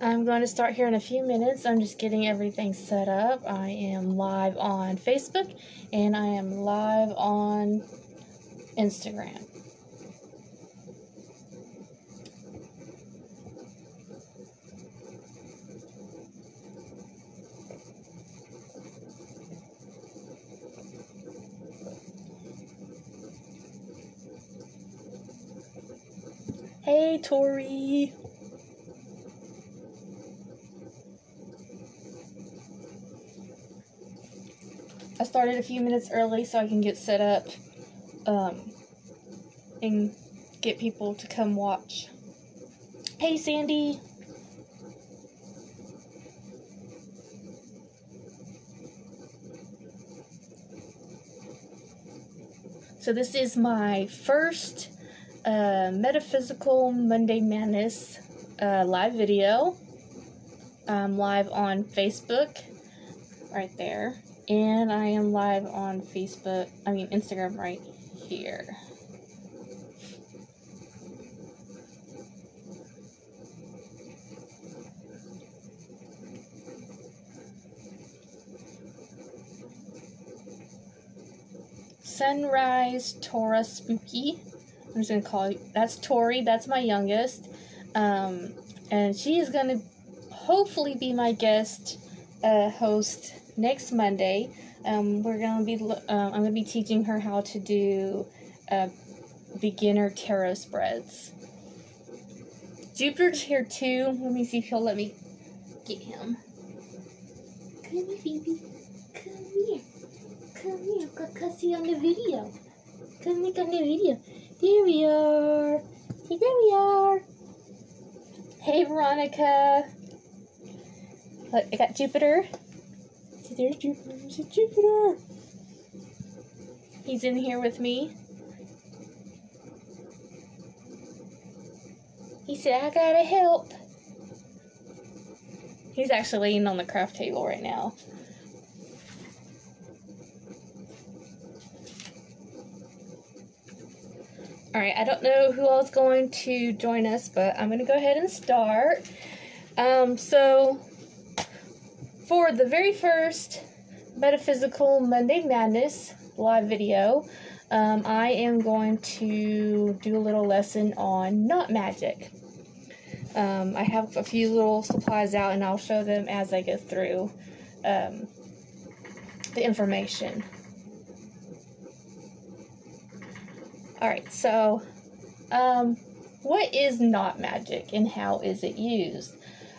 I'm going to start here in a few minutes. I'm just getting everything set up. I am live on Facebook and I am live on Instagram. Hey, Tori. I started a few minutes early so I can get set up um, and get people to come watch. Hey, Sandy. So, this is my first uh, Metaphysical Monday Madness uh, live video. I'm live on Facebook, right there. And I am live on Facebook, I mean Instagram right here. Sunrise Tora Spooky. I'm just gonna call you. That's Tori. That's my youngest, um, and she is gonna hopefully be my guest uh, host next Monday. Um, we're gonna be. Uh, I'm gonna be teaching her how to do uh, beginner tarot spreads. Jupiter's here too. Let me see if he'll let me get him. Come here, baby. Come here. Come here. Got Cussy on the video. Come look on the video. There we are. See, there we are. Hey, Veronica. Look, I got Jupiter. There's Jupiter. Jupiter. He's in here with me. He said, I gotta help. He's actually laying on the craft table right now. Alright, I don't know who is going to join us, but I'm to go ahead and start. Um, so, for the very first Metaphysical Monday Madness live video, um, I am going to do a little lesson on knot magic. Um, I have a few little supplies out and I'll show them as I go through um, the information. Alright, so um, what is knot magic and how is it used?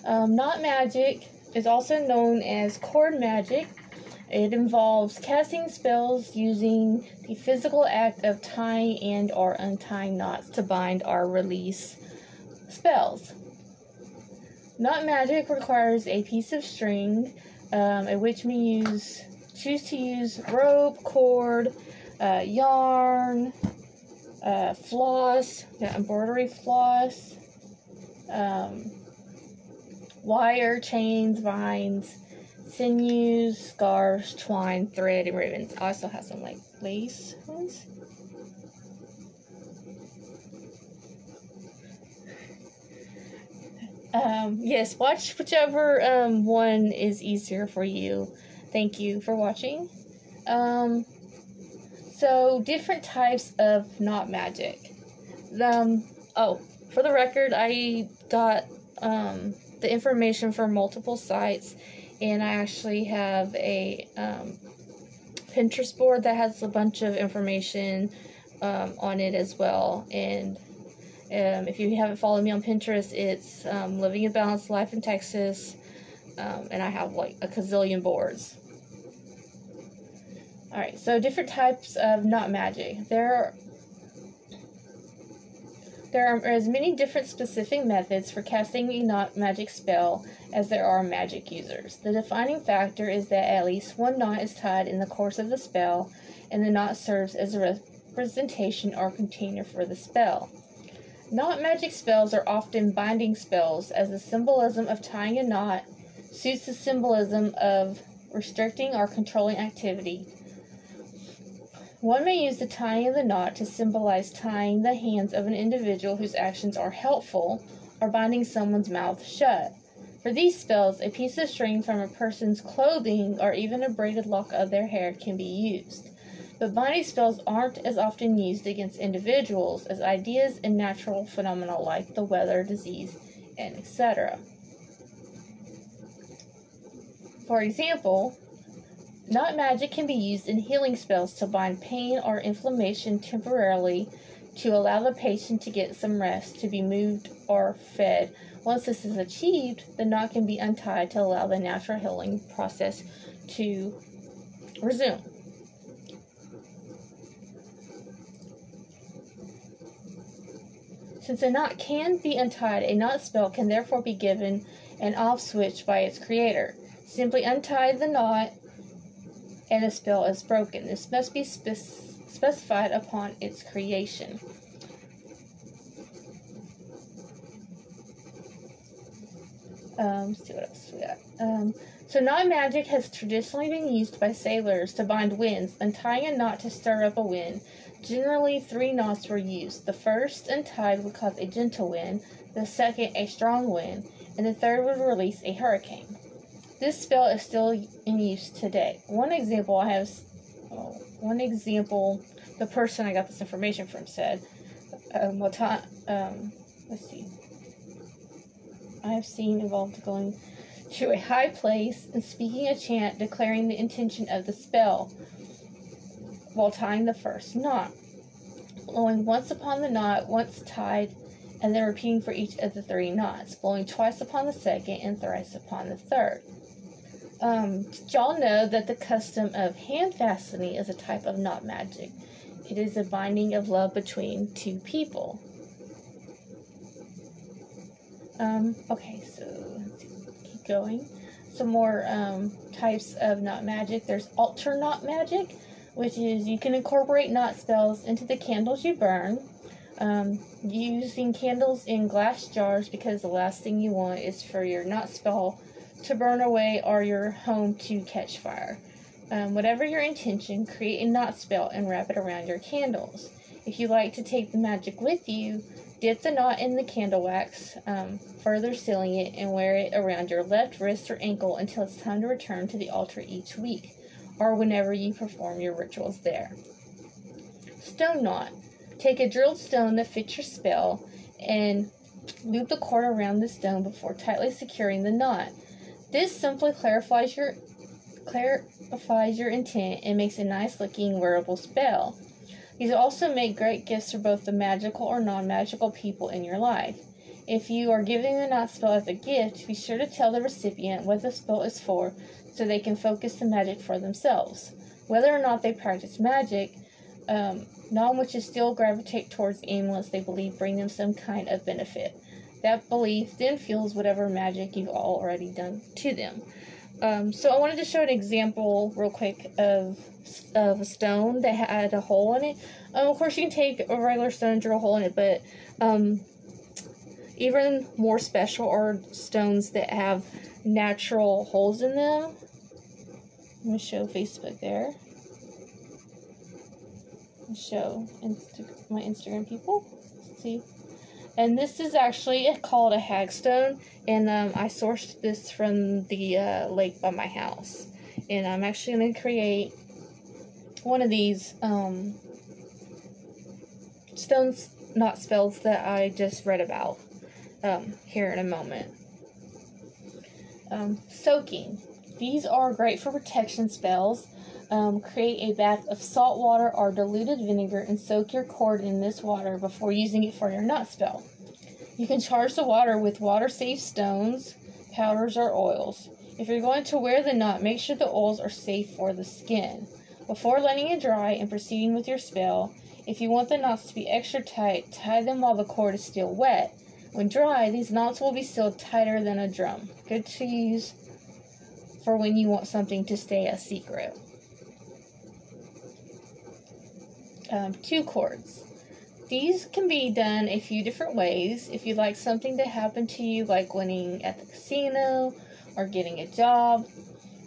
Um, knot magic is also known as cord magic. It involves casting spells using the physical act of tying and or untying knots to bind or release spells. Knot magic requires a piece of string, um, at which we use choose to use rope, cord, uh, yarn, uh, floss, embroidery floss, um, wire, chains, vines, sinews, scarves, twine, thread, and ribbons. I also have some like lace ones. Um, yes, watch whichever um, one is easier for you. Thank you for watching. Um, so, different types of knot magic. Um, oh, for the record, I got um, the information for multiple sites, and I actually have a um, Pinterest board that has a bunch of information um, on it as well. And um, if you haven't followed me on Pinterest, it's um, Living a Balanced Life in Texas, um, and I have like a gazillion boards. Alright, so different types of knot magic. There are, there are as many different specific methods for casting a magic spell as there are magic users. The defining factor is that at least one knot is tied in the course of the spell, and the knot serves as a representation or container for the spell. Knot magic spells are often binding spells, as the symbolism of tying a knot suits the symbolism of restricting or controlling activity. One may use the tying of the knot to symbolize tying the hands of an individual whose actions are helpful or binding someone's mouth shut. For these spells, a piece of string from a person's clothing or even a braided lock of their hair can be used. But binding spells aren't as often used against individuals as ideas and natural phenomena like the weather, disease, and etc. For example, knot magic can be used in healing spells to bind pain or inflammation temporarily to allow the patient to get some rest, to be moved or fed. Once this is achieved, the knot can be untied to allow the natural healing process to resume. Since a knot can be untied, a knot spell can therefore be given an off switch by its creator. Simply untie the knot and a spell is broken. This must be spe- specified upon its creation. Um, see what else we got. Um, so knot magic has traditionally been used by sailors to bind winds, untying a knot to stir up a wind. Generally, three knots were used. The first, untied, would cause a gentle wind, the second, a strong wind, and the third would release a hurricane. This spell is still in use today. One example I have, oh, one example, the person I got this information from said, um, what um, let's see, I have seen involved going to a high place and speaking a chant declaring the intention of the spell while tying the first knot. Blowing once upon the knot, once tied, and then repeating for each of the three knots, blowing twice upon the second and thrice upon the third. Um, did y'all know that the custom of handfasting is a type of knot magic? It is a binding of love between two people. Um, okay, so keep going. Some more um, types of knot magic. There's altar knot magic, which is you can incorporate knot spells into the candles you burn. Um, using candles in glass jars because the last thing you want is for your knot spell to burn away or your home to catch fire. Um, whatever your intention, create a knot spell and wrap it around your candles. If you like to take the magic with you, dip the knot in the candle wax, um, further sealing it, and wear it around your left wrist or ankle until it's time to return to the altar each week, or whenever you perform your rituals there. Stone knot. Take a drilled stone that fits your spell and loop the cord around the stone before tightly securing the knot. This simply clarifies your clarifies your intent and makes a nice looking wearable spell. These also make great gifts for both the magical or non magical people in your life. If you are giving the knot spell as a gift, be sure to tell the recipient what the spell is for so they can focus the magic for themselves. Whether or not they practice magic, um, non-witches still gravitate towards amulets they believe bring them some kind of benefit. That belief then fuels whatever magic you've already done to them. Um, so I wanted to show an example real quick of of a stone that had a hole in it. Um, of course, you can take a regular stone and drill a hole in it, but um, even more special are stones that have natural holes in them. Let me show Facebook there. Show Insta- my Instagram people. Let's see and this is actually called a hagstone and um, i sourced this from the uh, lake by my house. And i'm actually going to create one of these um, stones knot spells that i just read about um, here in a moment. Um, soaking. These are great for protection spells um, create a bath of salt water or diluted vinegar and soak your cord in this water before using it for your knot spell. You can charge the water with water safe stones, powders, or oils. If you're going to wear the knot, make sure the oils are safe for the skin. Before letting it dry and proceeding with your spell, if you want the knots to be extra tight, tie them while the cord is still wet. When dry, these knots will be sealed tighter than a drum. Good to use for when you want something to stay a secret. Um, two cords. These can be done a few different ways. If you'd like something to happen to you, like winning at the casino or getting a job,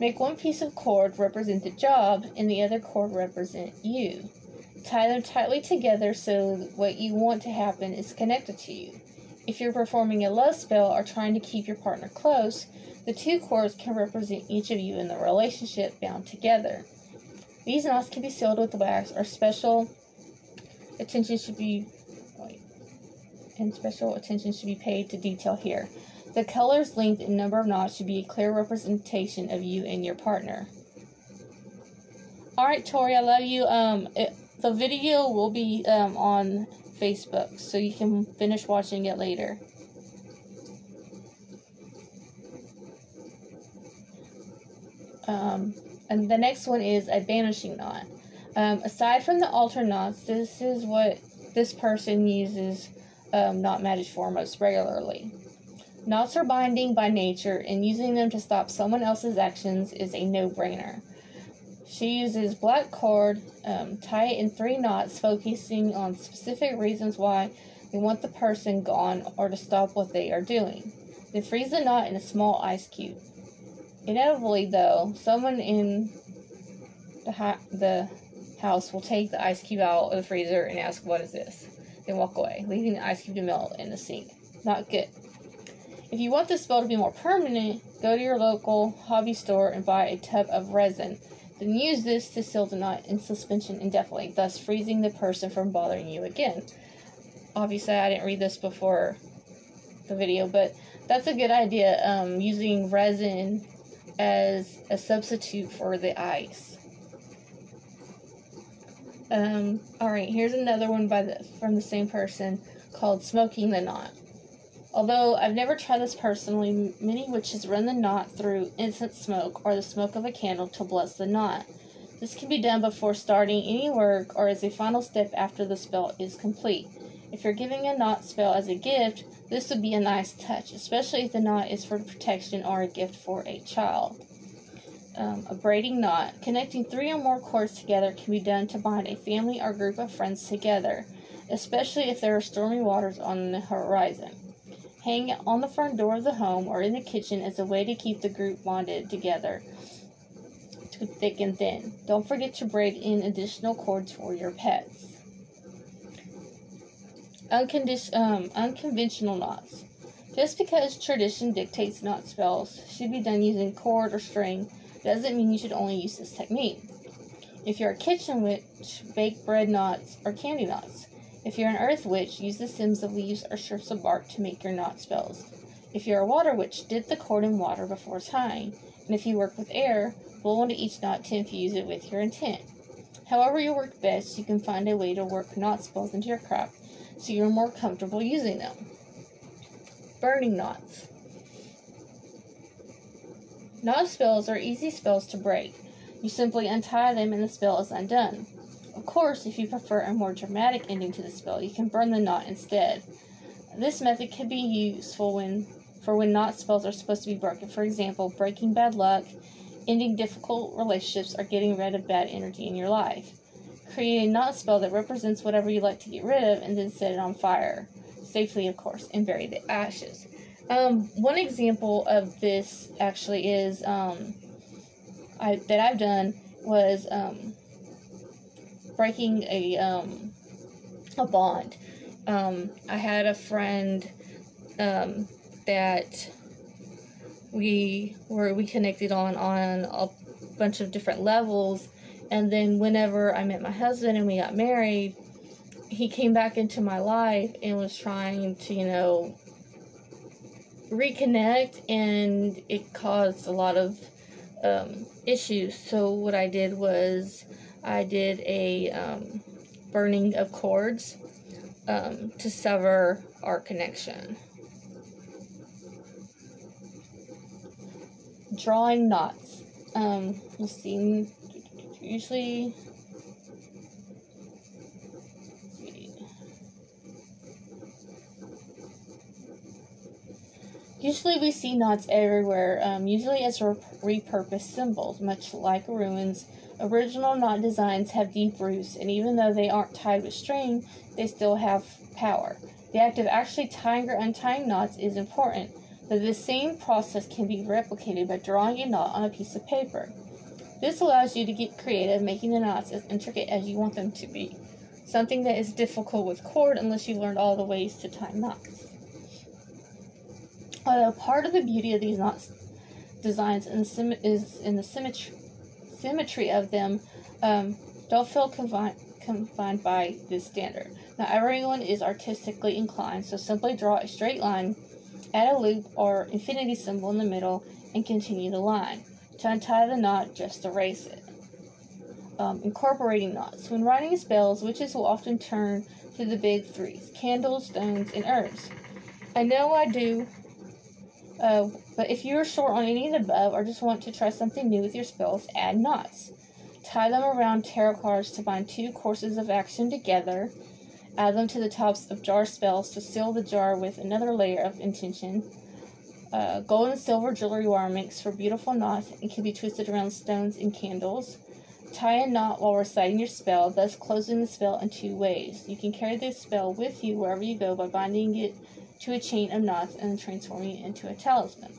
make one piece of cord represent the job and the other cord represent you. Tie them tightly together so what you want to happen is connected to you. If you're performing a love spell or trying to keep your partner close, the two cords can represent each of you in the relationship bound together. These knots can be sealed with wax or special attention should be and special attention should be paid to detail here. The colors, length, and number of knots should be a clear representation of you and your partner. All right, Tori, I love you. Um, it, the video will be um, on Facebook, so you can finish watching it later. Um, and the next one is a banishing knot. Um, aside from the altar knots, this is what this person uses um, knot magic for most regularly. Knots are binding by nature, and using them to stop someone else's actions is a no brainer. She uses black cord, um, tie it in three knots, focusing on specific reasons why they want the person gone or to stop what they are doing. Then freeze the knot in a small ice cube. Inevitably, though, someone in the, ha- the house will take the ice cube out of the freezer and ask, What is this? Then walk away, leaving the ice cube to melt in the sink. Not good. If you want the spell to be more permanent, go to your local hobby store and buy a tub of resin. Then use this to seal the knot in suspension indefinitely, thus freezing the person from bothering you again. Obviously, I didn't read this before the video, but that's a good idea. Um, using resin as a substitute for the ice. Um, all right, here's another one by the from the same person called "Smoking the Knot." Although I've never tried this personally, many witches run the knot through incense smoke or the smoke of a candle to bless the knot. This can be done before starting any work or as a final step after the spell is complete. If you're giving a knot spell as a gift, this would be a nice touch, especially if the knot is for protection or a gift for a child. Um, a braiding knot. Connecting three or more cords together can be done to bind a family or group of friends together, especially if there are stormy waters on the horizon. Hang it on the front door of the home or in the kitchen as a way to keep the group bonded together to thick and thin. Don't forget to braid in additional cords for your pets. Um, unconventional knots. Just because tradition dictates knot spells should be done using cord or string doesn't mean you should only use this technique. If you're a kitchen witch, bake bread knots or candy knots. If you're an earth witch, use the stems of leaves or strips of bark to make your knot spells. If you're a water witch, dip the cord in water before tying. And if you work with air, blow into each knot to infuse it with your intent. However you work best, you can find a way to work knot spells into your craft so you're more comfortable using them. Burning knots. Knot spells are easy spells to break. You simply untie them and the spell is undone. Of course, if you prefer a more dramatic ending to the spell, you can burn the knot instead. This method can be useful when for when knot spells are supposed to be broken. For example, breaking bad luck, ending difficult relationships, or getting rid of bad energy in your life. Create a knot spell that represents whatever you like to get rid of and then set it on fire. Safely, of course, and bury the ashes. Um, one example of this actually is um, I, that I've done was um, breaking a um, a bond. Um, I had a friend um, that we were we connected on on a bunch of different levels, and then whenever I met my husband and we got married, he came back into my life and was trying to you know reconnect, and it caused a lot of um, issues. So what I did was I did a um, burning of cords um, to sever our connection. Drawing knots. Um, you'll see, usually. Usually we see knots everywhere, um, usually as repurposed symbols, much like runes Original knot designs have deep roots, and even though they aren't tied with string, they still have power. The act of actually tying or untying knots is important, but the same process can be replicated by drawing a knot on a piece of paper. This allows you to get creative, making the knots as intricate as you want them to be. Something that is difficult with cord unless you learned all the ways to tie knots. Although part of the beauty of these knot designs is in the symmetry, symmetry of them, um, don't feel confined, confined by this standard. Not everyone is artistically inclined, so simply draw a straight line, add a loop or infinity symbol in the middle, and continue the line. To untie the knot, just erase it. Um, incorporating knots. When writing spells, witches will often turn to the big threes candles, stones, and herbs. I know I do, uh, but if you're short on any of the above or just want to try something new with your spells, add knots. Tie them around tarot cards to bind two courses of action together. Add them to the tops of jar spells to seal the jar with another layer of intention. Uh, gold and silver jewelry wire makes for beautiful knots and can be twisted around stones and candles. Tie a knot while reciting your spell, thus closing the spell in two ways. You can carry this spell with you wherever you go by binding it to a chain of knots and transforming it into a talisman.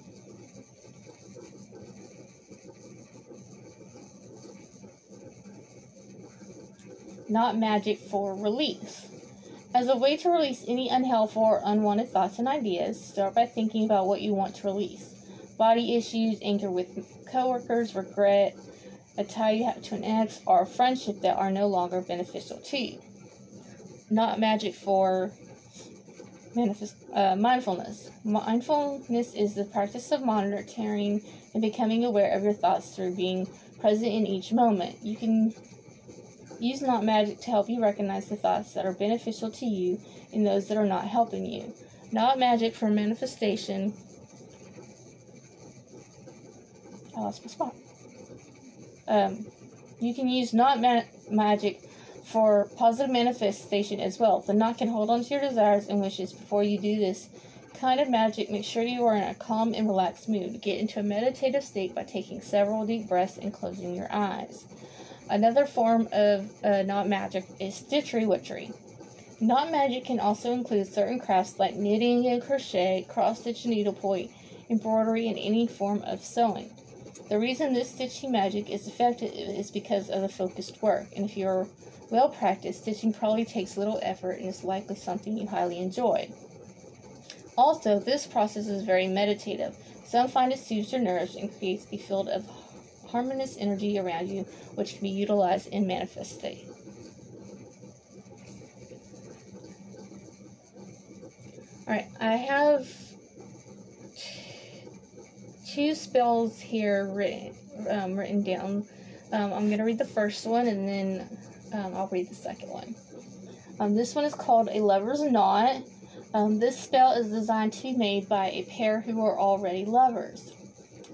Knot magic for release. As a way to release any unhelpful or unwanted thoughts and ideas, start by thinking about what you want to release. Body issues, anger with coworkers, regret, a tie you have to an ex, or a friendship that are no longer beneficial to you. Knot magic for manifest, uh, mindfulness. Mindfulness is the practice of monitoring and becoming aware of your thoughts through being present in each moment. You can use knot magic to help you recognize the thoughts that are beneficial to you and those that are not helping you. Knot magic for manifestation. I lost my spot. Um, you can use knot ma- magic for positive manifestation as well. The knot can hold on to your desires and wishes before you do this kind of magic. Make sure you are in a calm and relaxed mood. Get into a meditative state by taking several deep breaths and closing your eyes. Another form of uh, knot magic is stitchery witchery. Knot magic can also include certain crafts like knitting and crochet, cross stitch and needlepoint, embroidery, and any form of sewing. The reason this stitching magic is effective is because of the focused work, and if you're well practiced, stitching probably takes little effort and is likely something you highly enjoy. Also, this process is very meditative. Some find it soothes your nerves and creates a field of harmonious energy around you, which can be utilized in manifesting. Alright, I have two spells here written, um, written down. Um, I'm going to read the first one and then um, I'll read the second one. Um, this one is called A Lover's Knot. Um, this spell is designed to be made by a pair who are already lovers.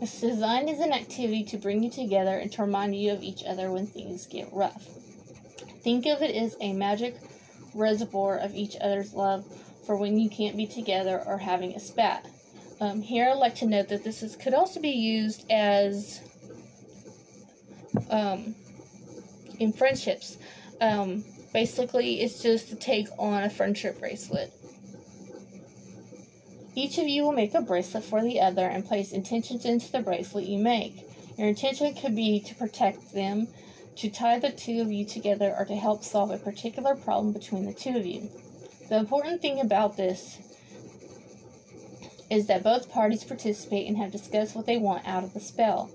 It's designed as an activity to bring you together and to remind you of each other when things get rough. Think of it as a magic reservoir of each other's love for when you can't be together or having a spat. Um, here, I'd like to note that this is, could also be used as um, in friendships. Um, basically, it's just to take on a friendship bracelet. Each of you will make a bracelet for the other and place intentions into the bracelet you make. Your intention could be to protect them, to tie the two of you together, or to help solve a particular problem between the two of you. The important thing about this is that both parties participate and have discussed what they want out of the spell.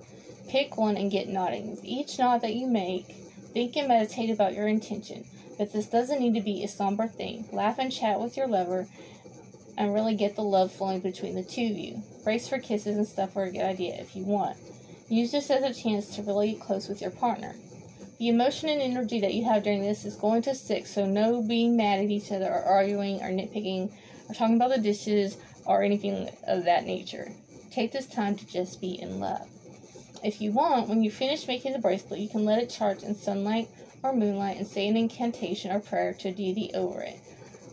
Pick one and get nodding. With each knot that you make, Think and meditate about your intention, but this doesn't need to be a somber thing. Laugh and chat with your lover and really get the love flowing between the two of you. Brace for kisses and stuff are a good idea if you want. Use this as a chance to really get close with your partner. The emotion and energy that you have during this is going to stick, so no being mad at each other or arguing or nitpicking or talking about the dishes or anything of that nature. Take this time to just be in love. If you want, when you finish making the bracelet, you can let it charge in sunlight or moonlight and say an incantation or prayer to a deity over it.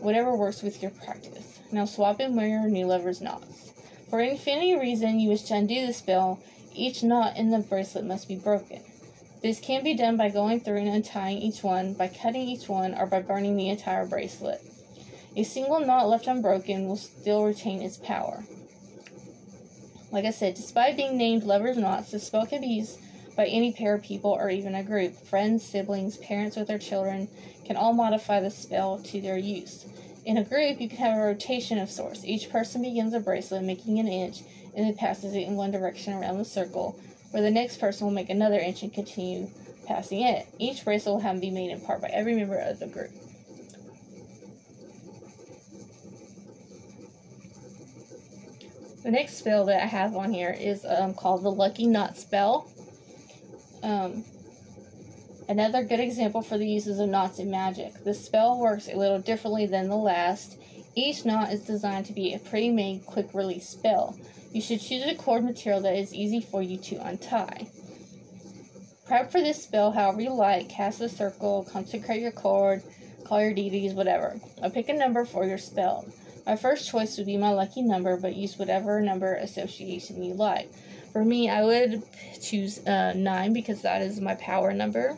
Whatever works with your practice. Now swap and wear your new lover's knots. For any reason you wish to undo the spell, each knot in the bracelet must be broken. This can be done by going through and untying each one, by cutting each one, or by burning the entire bracelet. A single knot left unbroken will still retain its power. Like I said, despite being named lovers knots, the spell can be used by any pair of people or even a group. Friends, siblings, parents with their children can all modify the spell to their use. In a group, you can have a rotation of sorts. Each person begins a bracelet making an inch and then passes it in one direction around the circle, where the next person will make another inch and continue passing it. Each bracelet will have to be made in part by every member of the group. The next spell that I have on here is um, called the Lucky Knot spell. Um, another good example for the uses of knots in magic. This spell works a little differently than the last. Each knot is designed to be a pre-made quick release spell. You should choose a cord material that is easy for you to untie. Prep for this spell however you like. Cast a circle, consecrate your cord, call your deities, whatever. I'll pick a number for your spell. My first choice would be my lucky number, but use whatever number association you like. For me, I would choose uh, 9 because that is my power number.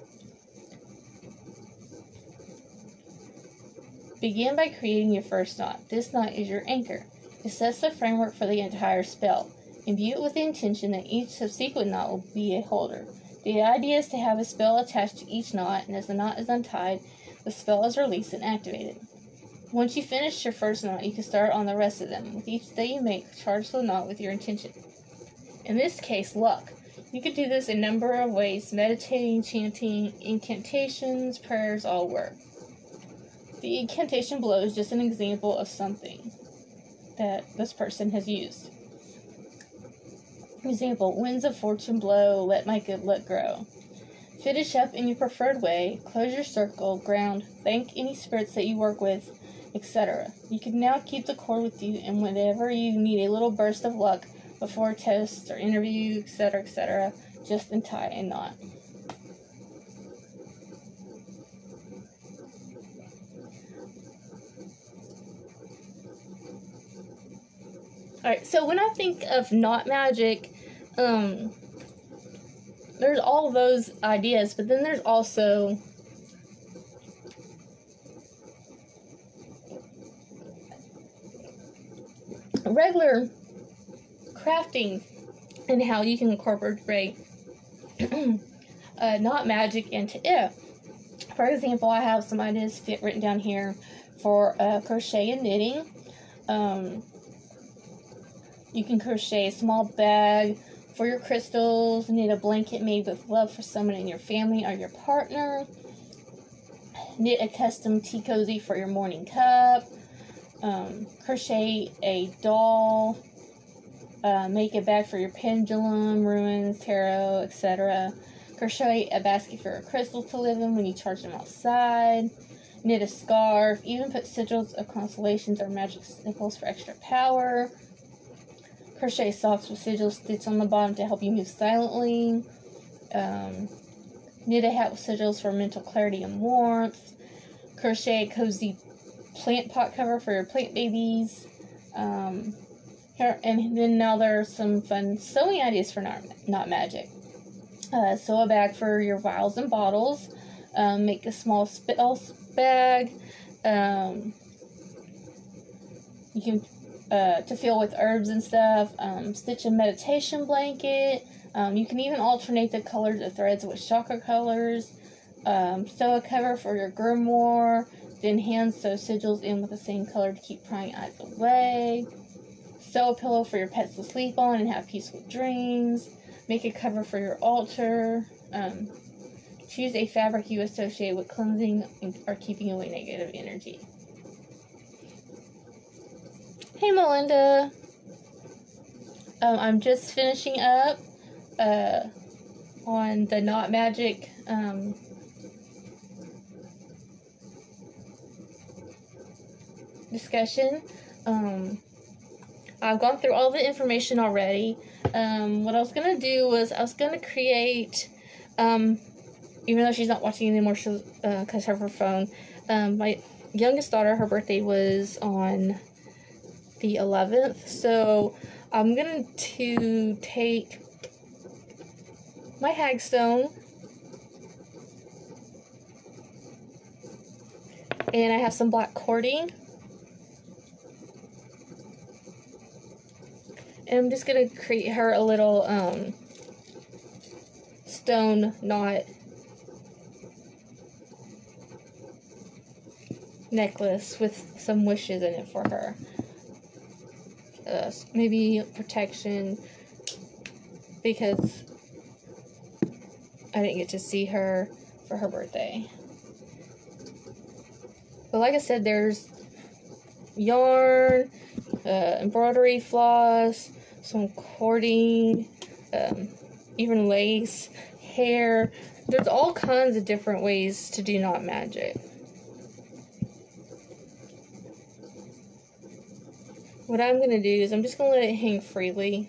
Begin by creating your first knot. This knot is your anchor. It sets the framework for the entire spell. Imbue it with the intention that each subsequent knot will be a holder. The idea is to have a spell attached to each knot, and as the knot is untied, the spell is released and activated. Once you finish your first knot, you can start on the rest of them. With each that you make, charge the knot with your intention. In this case, luck. You can do this a number of ways meditating, chanting, incantations, prayers all work. The incantation below is just an example of something that this person has used. For example, winds of fortune blow, let my good luck grow. Finish up in your preferred way, close your circle, ground, thank any spirits that you work with, etc. You can now keep the cord with you, and whenever you need a little burst of luck before a test or interview, etc., etc., just untie a knot. Alright, so when I think of knot magic, um, there's all those ideas, but then there's also regular crafting and how you can incorporate uh, knot magic into it. For example, I have some ideas fit written down here for uh, crochet and knitting. Um, you can crochet a small bag for your crystals, knit a blanket made with love for someone in your family or your partner, knit a custom tea cozy for your morning cup, um, crochet a doll, uh, make a bag for your pendulum, runes, tarot, etc. Crochet a basket for your crystals to live in when you charge them outside. Knit a scarf, even put sigils of constellations or magic symbols for extra power crochet socks with sigils stitch on the bottom to help you move silently. Um, knit a hat with sigils for mental clarity and warmth. Crochet a cozy plant pot cover for your plant babies. Um, and then now there are some fun sewing ideas for not, knot magic. Uh, sew a bag for your vials and bottles. Um, make a small spell bag. Um, you can uh, to fill with herbs and stuff. Um, stitch a meditation blanket. Um, you can even alternate the colors of threads with chakra colors. Um, sew a cover for your grimoire. Then hand sew sigils in with the same color to keep prying eyes away. Sew a pillow for your pets to sleep on and have peaceful dreams. Make a cover for your altar. Um, choose a fabric you associate with cleansing or keeping away negative energy. Hey Melinda. Um, I'm just finishing up uh, on the Knot Magic um, discussion. Um, I've gone through all the information already. Um, what I was gonna do was I was gonna create, um, even though she's not watching anymore, because uh, of her phone. Um, my youngest daughter, her birthday was on the 11th. So I'm going to take my hagstone and I have some black cording. And I'm just going to create her a little um, stone knot necklace with some wishes in it for her. Uh, maybe protection because I didn't get to see her for her birthday. But like I said, there's yarn, uh, embroidery floss, some cording, um, even lace, hair. There's all kinds of different ways to do knot magic. What I'm going to do is I'm just going to let it hang freely.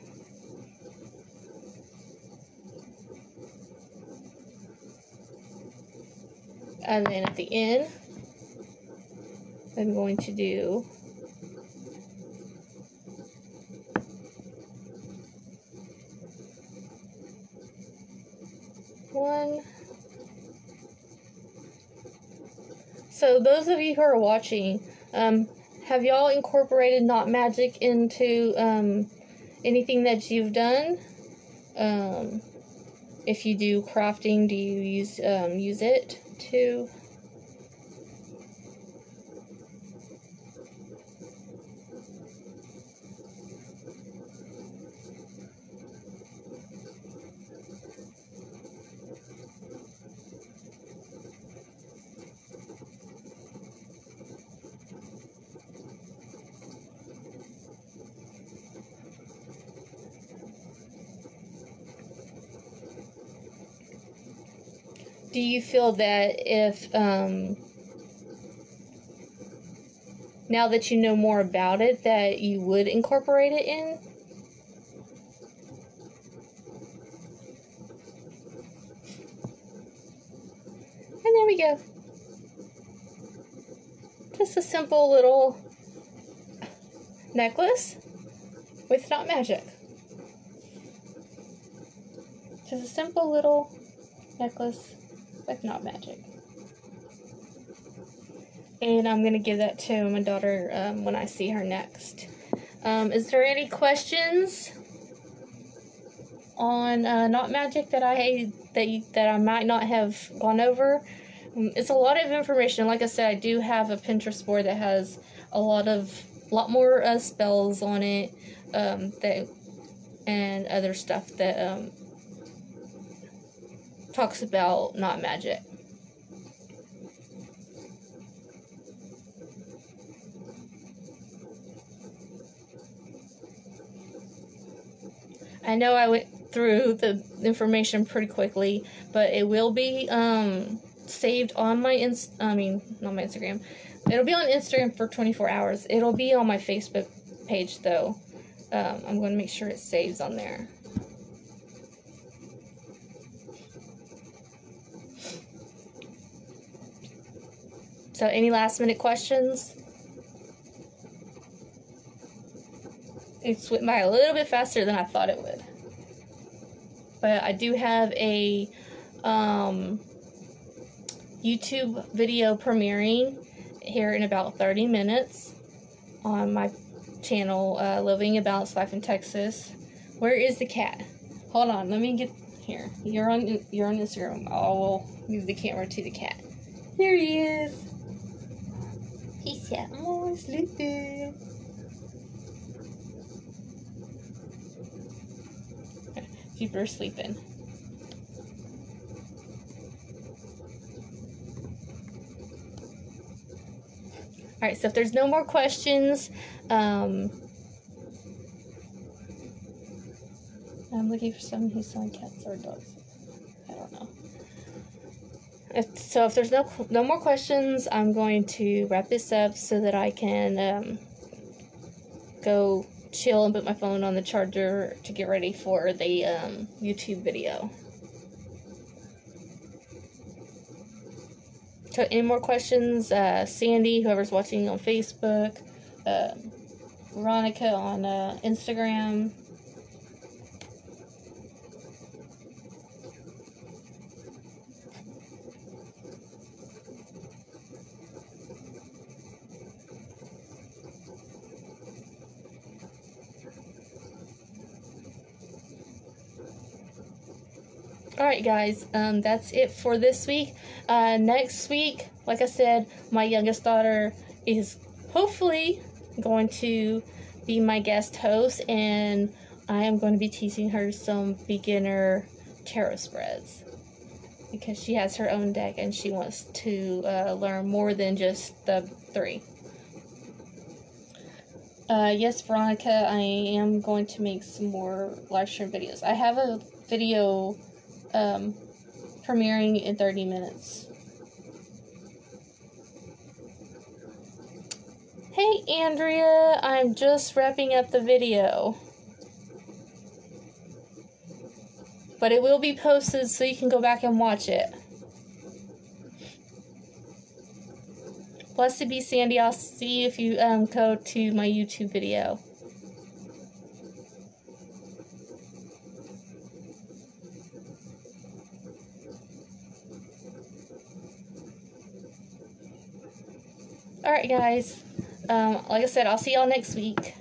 And then at the end, I'm going to do one. So those of you who are watching, um, have y'all incorporated knot magic into um, anything that you've done? Um, if you do crafting, do you use um, use it to do you feel that if um, now that you know more about it that you would incorporate it in? And there we go. Just a simple little necklace with knot magic. Just a simple little necklace knot magic. And I'm going to give that to my daughter um, when I see her next. Um, is there any questions on uh, knot magic that I that you, that I might not have gone over? Um, it's a lot of information. Like I said, I do have a Pinterest board that has a lot of lot more uh, spells on it um, that and other stuff that um, talks about knot magic. I know I went through the information pretty quickly, but it will be um, saved on my inst. I mean, not my Instagram. It'll be on Instagram for 24 hours. It'll be on my Facebook page though. Um, I'm going to make sure it saves on there. So, any last minute questions? It went by a little bit faster than I thought it would. But I do have a um, YouTube video premiering here in about 30 minutes on my channel, uh, Living a Balanced Life in Texas. Where is the cat? Hold on, let me get here. You're on you're on Instagram. I will move the camera to the cat. There he is. People sleeping. All right, so if there's no more questions, um, I'm looking for someone who's selling cats or dogs. If, so if there's no no more questions, I'm going to wrap this up so that I can um, go chill and put my phone on the charger to get ready for the um, YouTube video. So any more questions? Uh, Sandy, whoever's watching on Facebook, uh, Veronica on uh, Instagram, Alright, guys, um, that's it for this week. Uh, next week, like I said, my youngest daughter is hopefully going to be my guest host, and I am going to be teaching her some beginner tarot spreads because she has her own deck and she wants to uh, learn more than just the three. Uh, yes, Veronica, I am going to make some more live stream videos. I have a video um, premiering in 30 minutes. Hey, Andrea, I'm just wrapping up the video. But it will be posted so you can go back and watch it. Blessed be Sandy. I'll see if you um, go to my YouTube video. Alright, guys. Um, like I said, I'll see y'all next week.